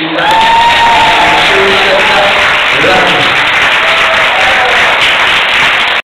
Amen.